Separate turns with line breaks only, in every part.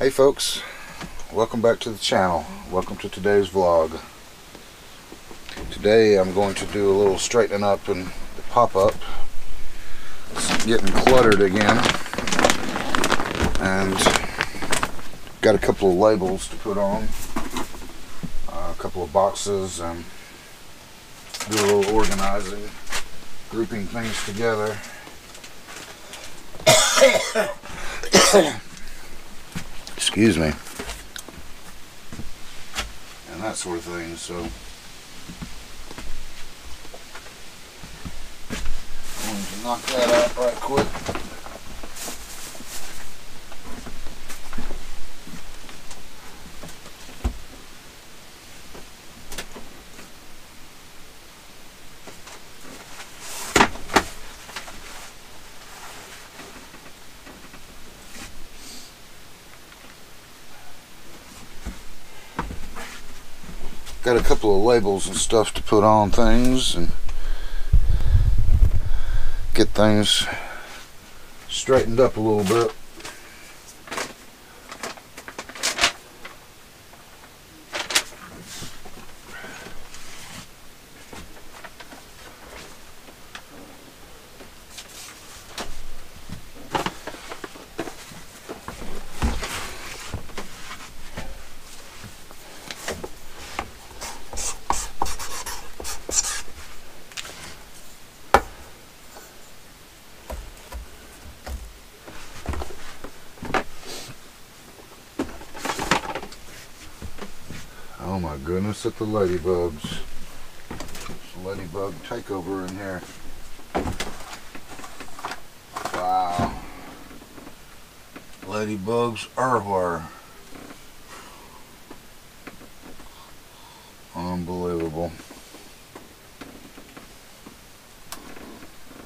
Hey folks, welcome back to the channel. Welcome to today's vlog. Today I'm going to do a little straightening up and the pop-up. It's getting cluttered again. And got a couple of labels to put on. Uh, a couple of boxes and do a little organizing, grouping things together. Excuse me. And that sort of thing, so. I'm going to knock that out right quick. Got a couple of labels and stuff to put on things and get things straightened up a little bit. My goodness at the ladybugs. Ladybug takeover in here. Wow. Ladybugs everywhere. Unbelievable.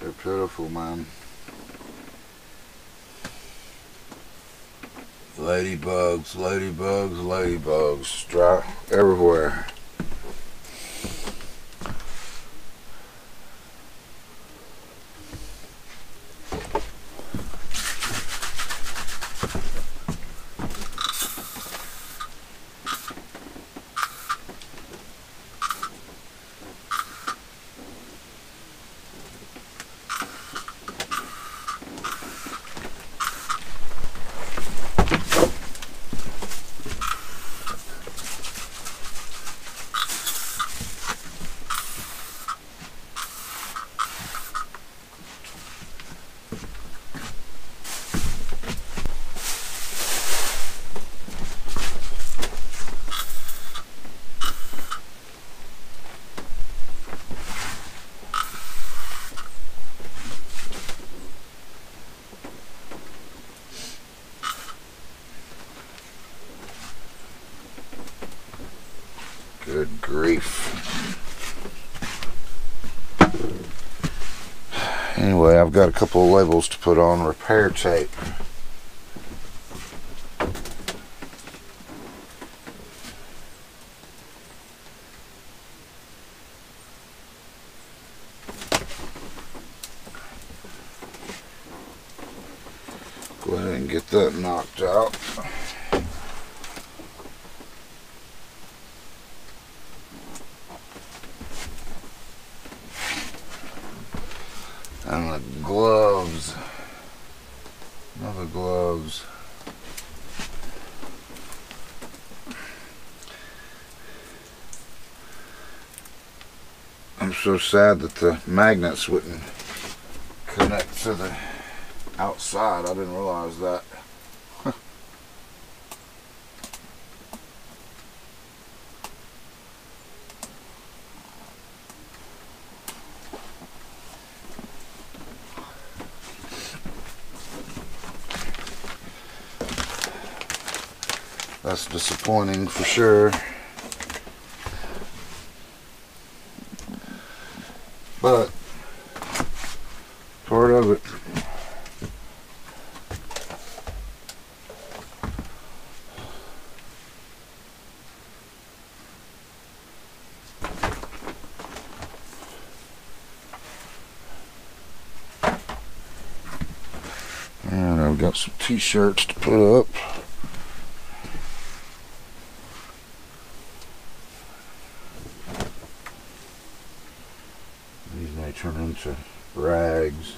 They're pitiful, man. Ladybugs, ladybugs, ladybugs, dry everywhere. Good grief. Anyway, I've got a couple of labels to put on repair tape. Go ahead and get that knocked out. And the gloves. Another gloves. Sad that the magnets wouldn't connect to the outside. I didn't realize that. That's disappointing for sure. But part of it. And I've got some t-shirts to put up. turn into rags.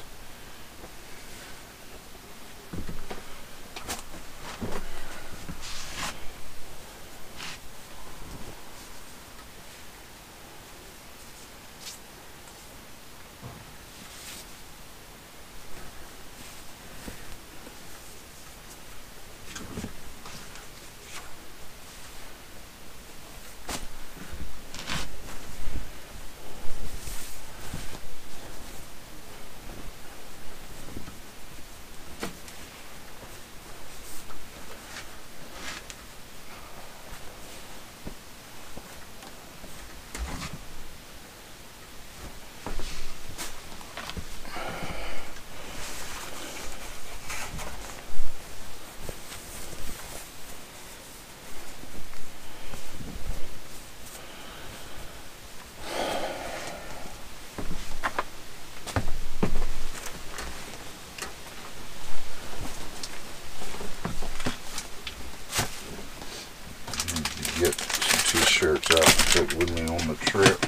get some t-shirts out to take with me on the trip.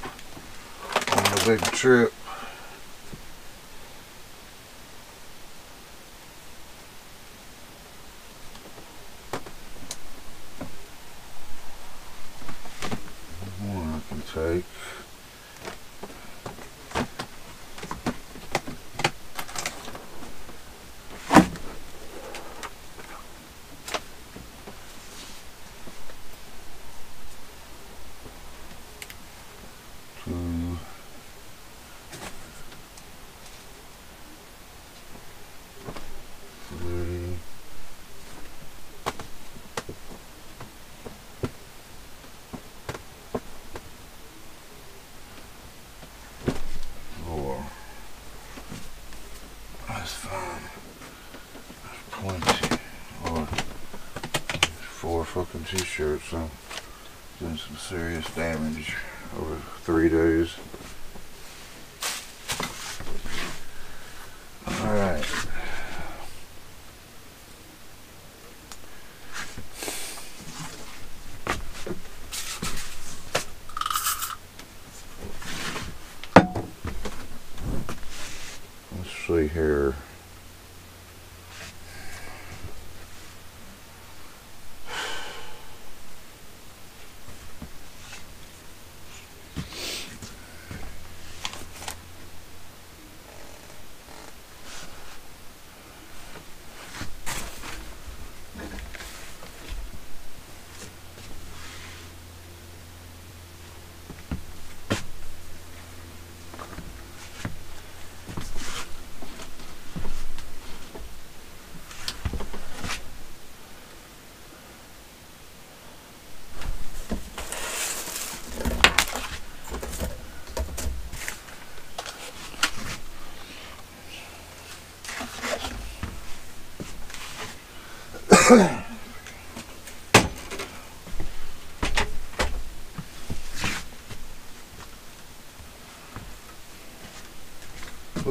On the big trip. One I can take. Two. Three. Four. That's fine. That's plenty. Lord. Four t-shirts, so doing some serious damage over three days. Alright. Let's see here.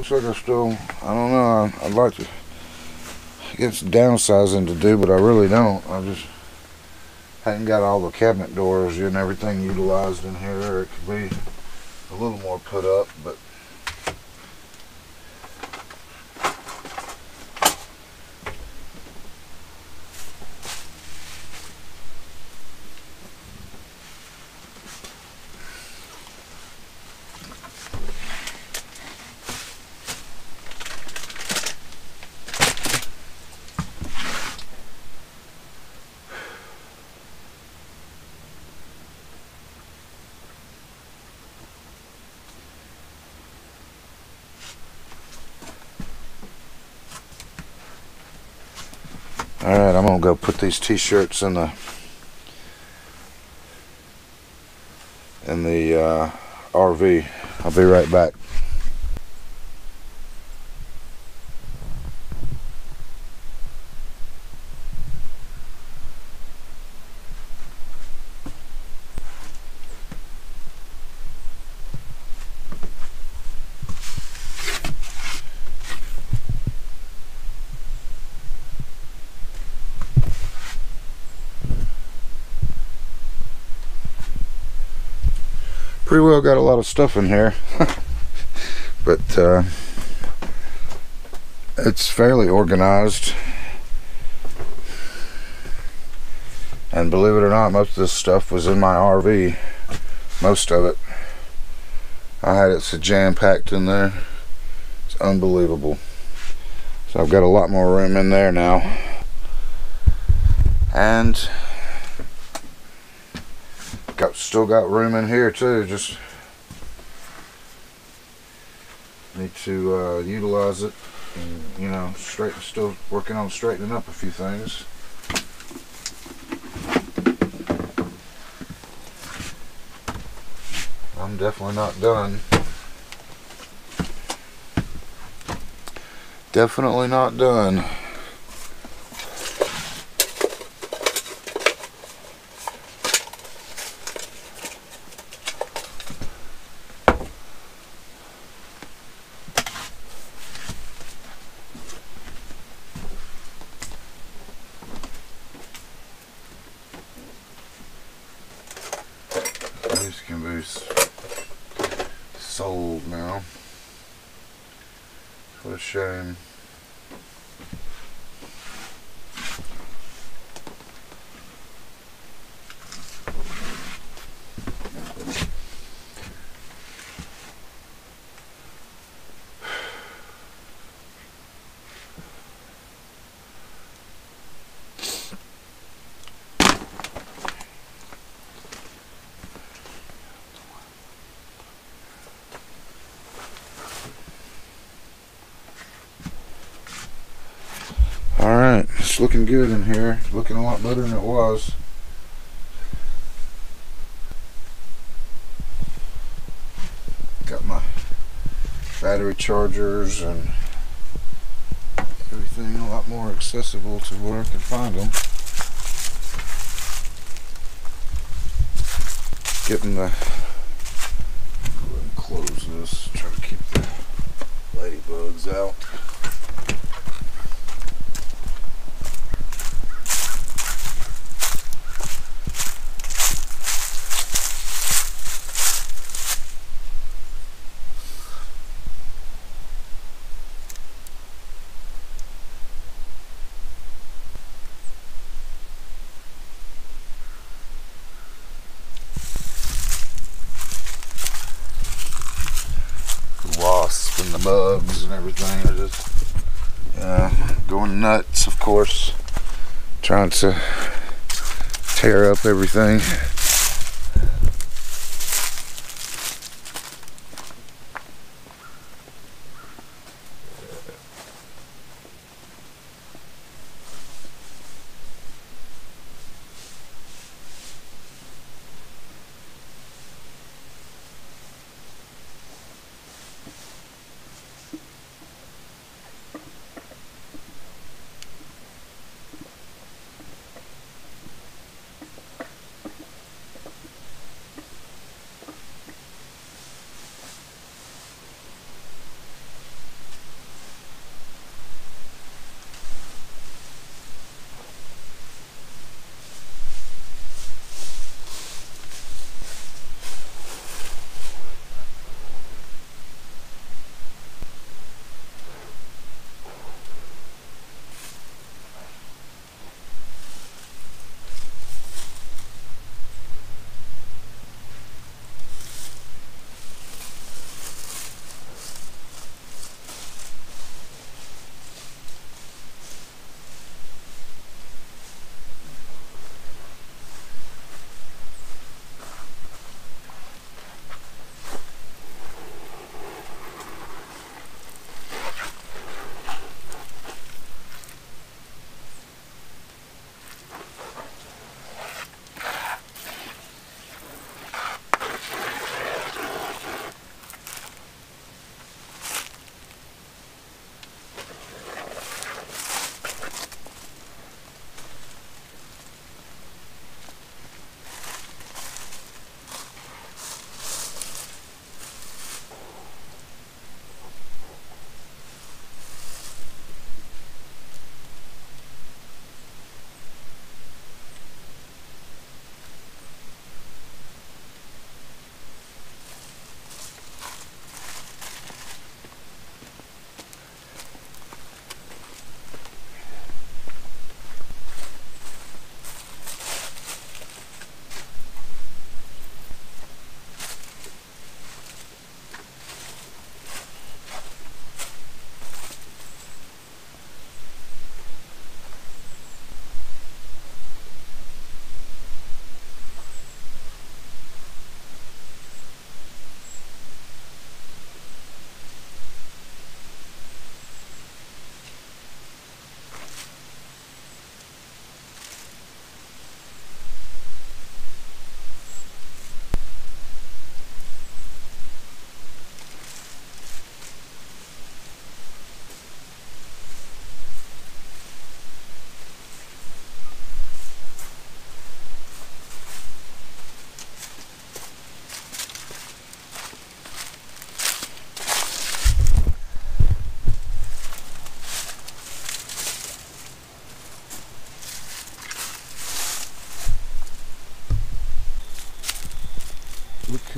Looks like I still, I don't know, I- I'd like to get some downsizing to do, but I really don't. I just hadn't got all the cabinet doors and everything utilized in here. It could be a little more put up, but Alright, I'm gonna go put these t-shirts in the in the uh, RV. I'll be right back. Pretty well got a lot of stuff in here. but uh, it's fairly organized. And believe it or not, most of this stuff was in my RV. Most of it. I had it so jam packed in there. It's unbelievable. So I've got a lot more room in there now. And still got room in here too. Just need to uh, utilize it. And, you know, straighten. Still working on straightening up a few things. I'm definitely not done. Definitely not done. These can be sold now. What a shame. Alright, it's looking good in here. Looking a lot better than it was. Got my battery chargers and everything a lot more accessible to where I can find them. Getting the go ahead close this. Try to keep the ladybugs out. the wasps and the bugs and everything are just yeah, going nuts, of course, trying to tear up everything.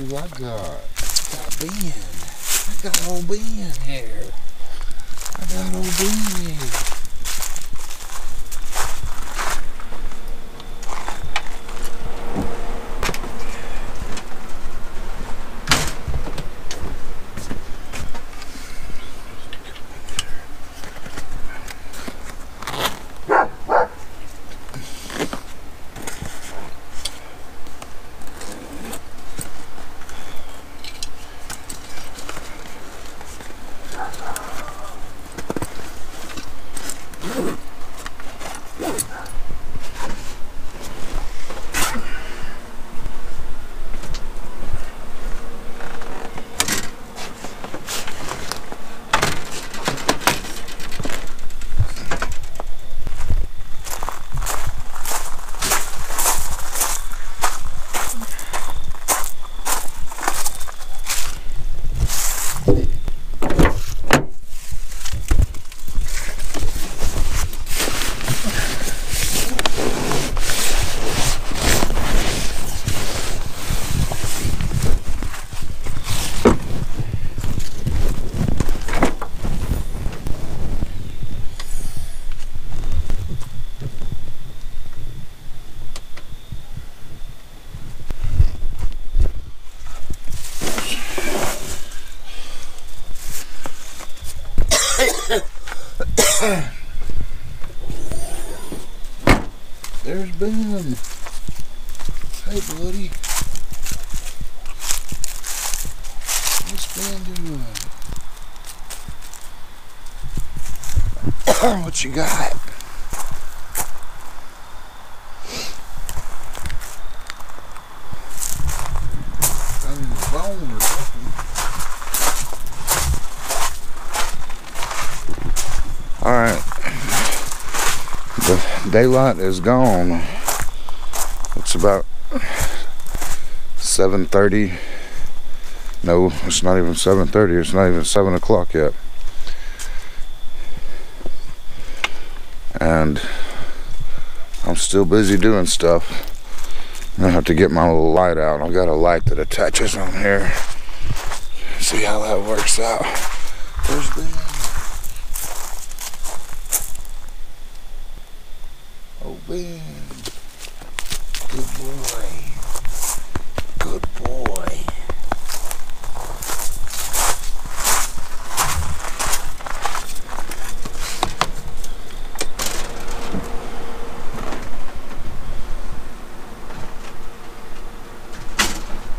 Who I got.
Got Ben. I got old Ben here. I got old Ben here. There's Ben. Hey, buddy. What's Ben doing? What you got?
Alright. The daylight is gone. It's about 7.30. No, it's not even 7.30. It's not even 7 o'clock yet. And I'm still busy doing stuff. I have to get my little light out. I've got a light that attaches on here. See how that works out. There's. Oh, Ben. Good boy. Good boy.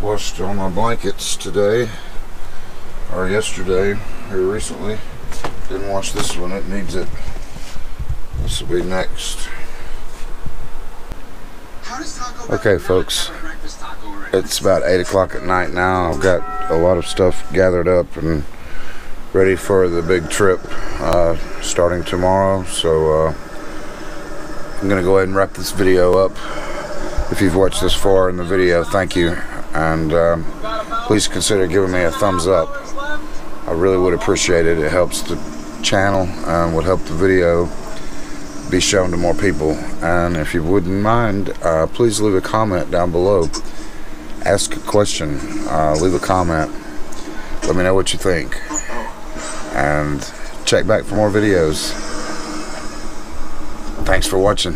Washed all my blankets today, or yesterday, or recently. Didn't wash this one, it needs it. This will be next. Okay, folks. It's about 8 o'clock at night now. I've got a lot of stuff gathered up and ready for the big trip uh, starting tomorrow. So uh, I'm going to go ahead and wrap this video up. If you've watched this far in the video, thank you. And um, please consider giving me a thumbs up. I really would appreciate it. It helps the channel and would help the video be shown to more people. And if you wouldn't mind, uh, please leave a comment down below. Ask a question, uh, leave a comment. Let me know what you think. And check back for more videos. Thanks for watching.